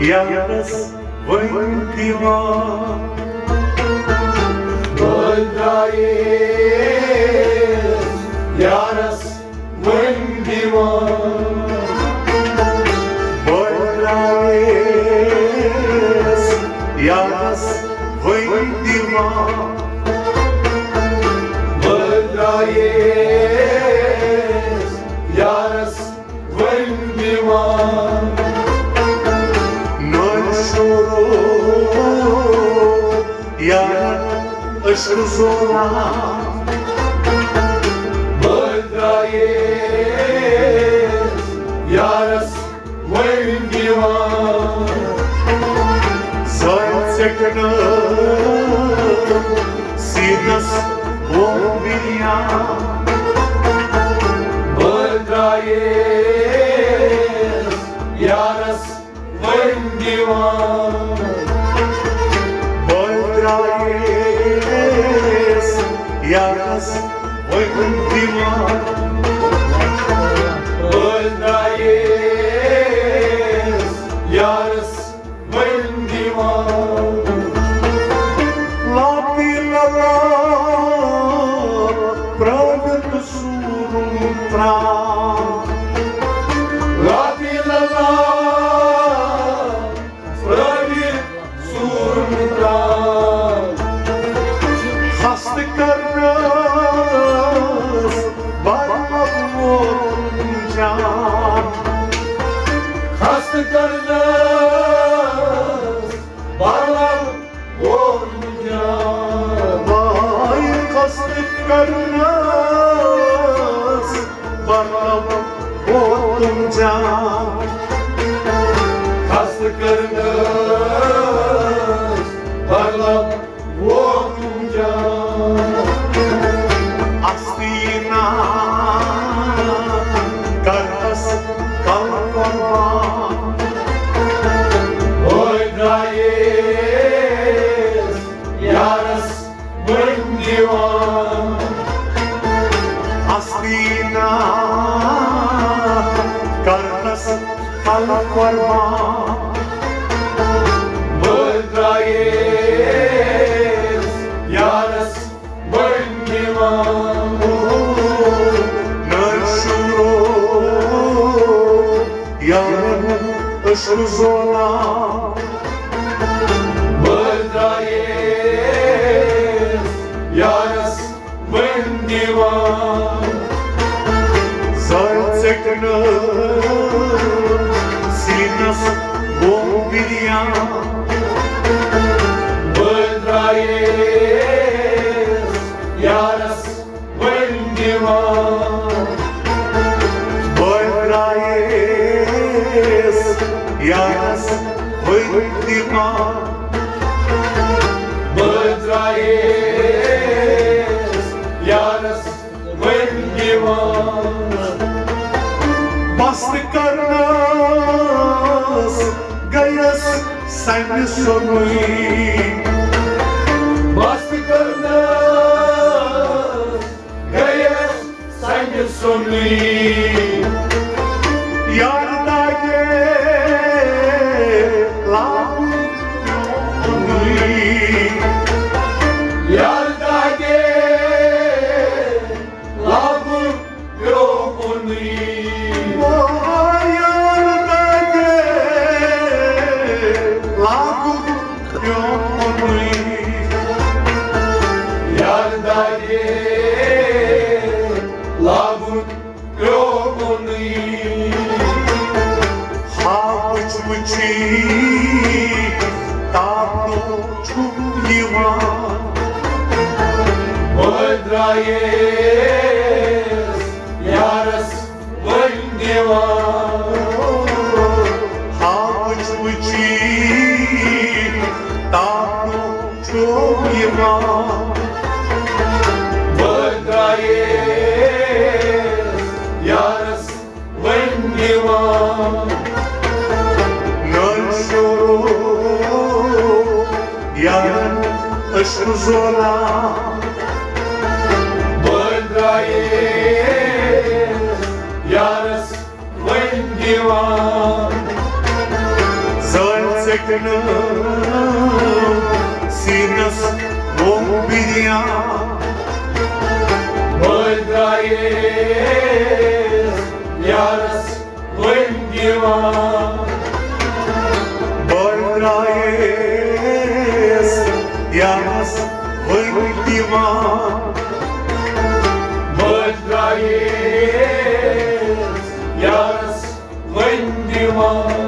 iaras voi cultiva. Voi trăiesc, iaras voi cultiva. yarın ışıksız olan Buradayız yarız sevgi var Sen tekrar Sinas bu dünya Buradayız Yarız sevgi var Why wouldn't yalnız varmak olmayacağım Kastı kardeş varmak olmayacağım Vay kastı kardeş না își zona Goldraes, Yaras, Wendiva, Zățecnă Sinas bombilia Goldraes, Yaras, Wendiva, Bătraes Iar vântima Goldraes, Yaras, Wendiva, Bastı karnas Gayas sen sonuyum Bastı karnız, Gayes, sanki sonu. Yarda who you are. Voldra jest, jaras voldeva. Havuç uçi, tapu çoğuma. Voldra jest. Își zona Goldraes, Yaras, Wendiva, Zăl seknım Sinas Bombidia Moldraes, Yaras, Wendiva, Bordraes प्यास उल्टी माँ Yes, yes, when you want.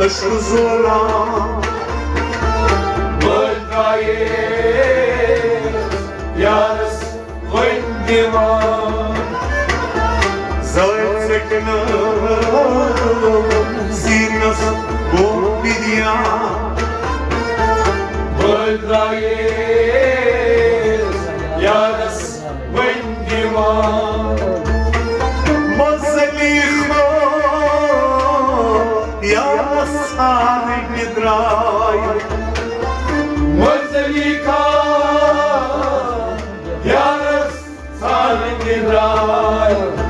taşın zına Mıldayız yarız vindima Ingrid Rahl.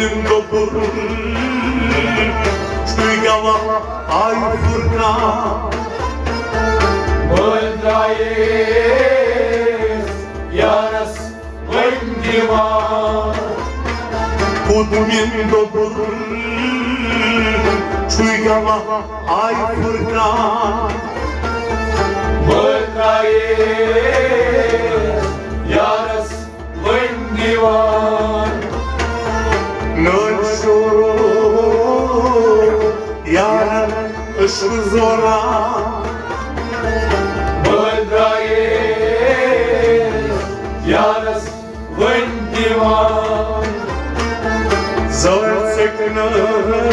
Gönlüm kopur Suygava ay fırka. Öldayız Yaras Vendima Gönlüm kopur Suygava ay fırka. Öldayız Yaras Vendima Nuşurulur yarın ışık zora. Buradayız yarız vın divan. Zor sıkınır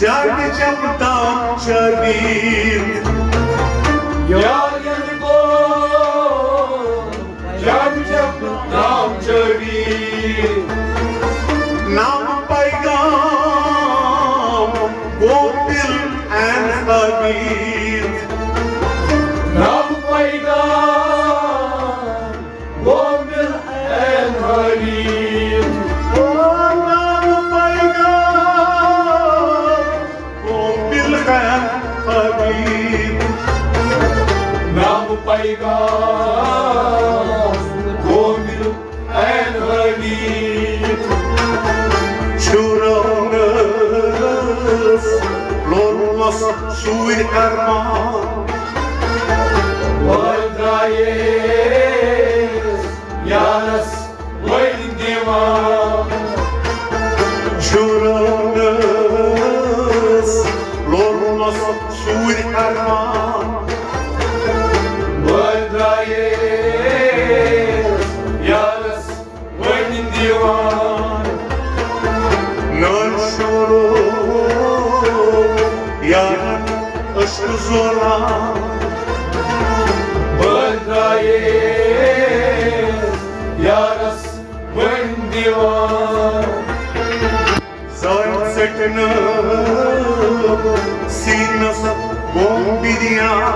जग जगता शरीर यार को जग जगता शरीर قريب نعم بيضاء قومل الغريب شورونس لونس سوي أرمان Jerusalem. Băgăie, iarăs în divan. Sunset-ın sinası bombidiyan.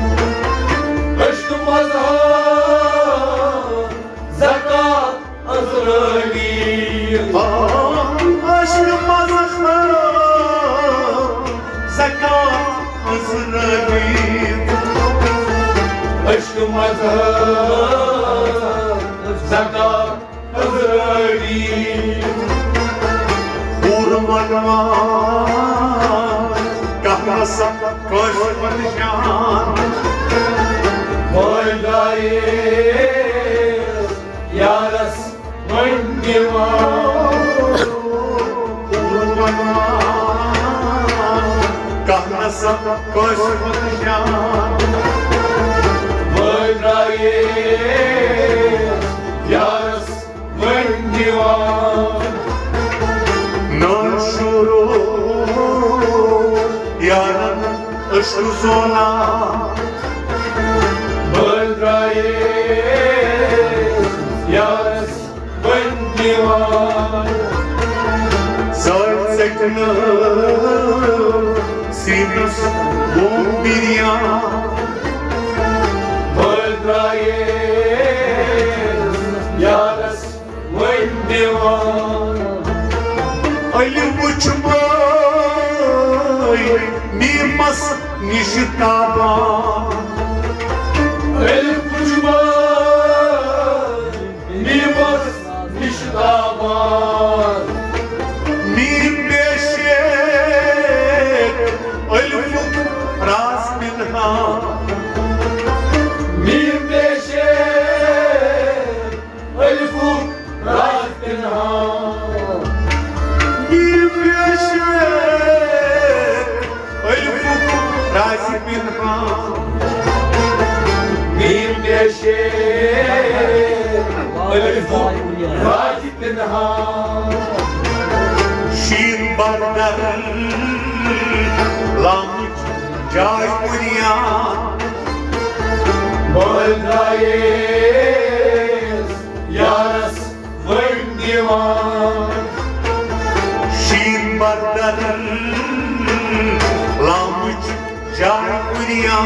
Zărțecnă Sinus bombiria Mădraiesc, iarăs mândima. Ali uçmay Mimas nişitaba Mădraiesc, iarăs vândima. Şin bardar Lamuç Cay Kurya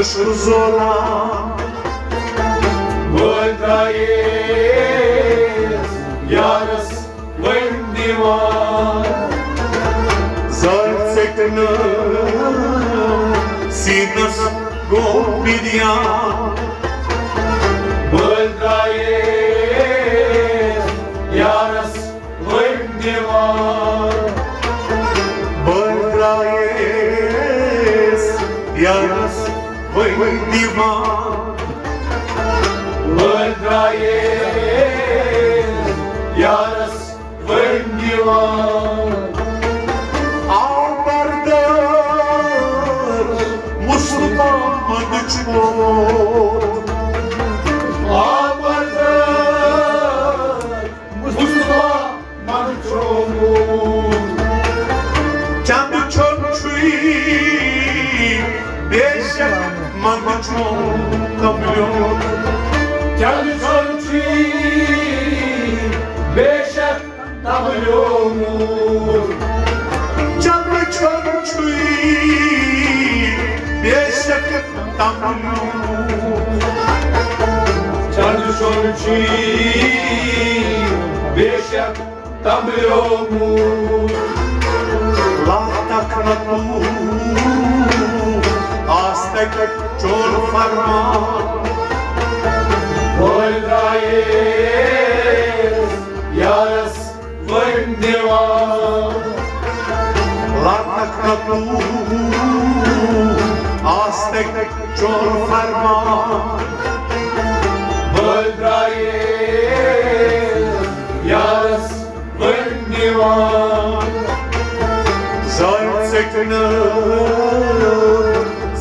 ışık zona Mădraiesc, iarăs vândima. Zarțecnă Sinăs gombidia Mădraiesc, Mama, mândra e iarăși. Kamyon Kendi sönçü, beşer tablomul. Canı çömçüyü Beşek Kamyon Kendi sönçü, beşer tablomul. Lahtak na چون فرمان Buradayız yarız vındivan Larnak kapı Aztek çor ferman Buradayız yarız vındivan Zalceknır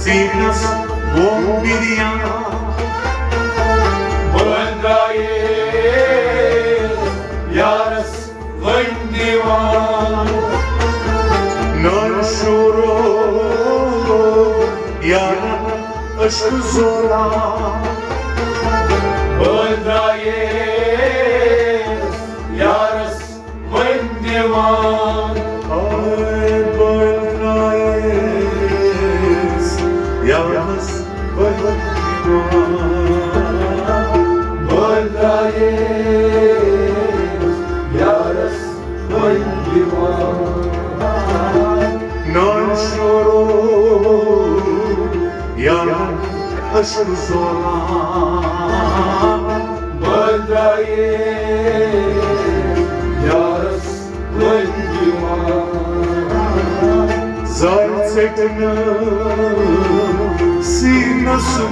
signos, bombidiana. Bölgeye yarız vındivan. Nönşuru yarın ışkı zoran. Non shuro Janë është zora Böldraje Yarës Vëndivan Zajtë se kënë Si në së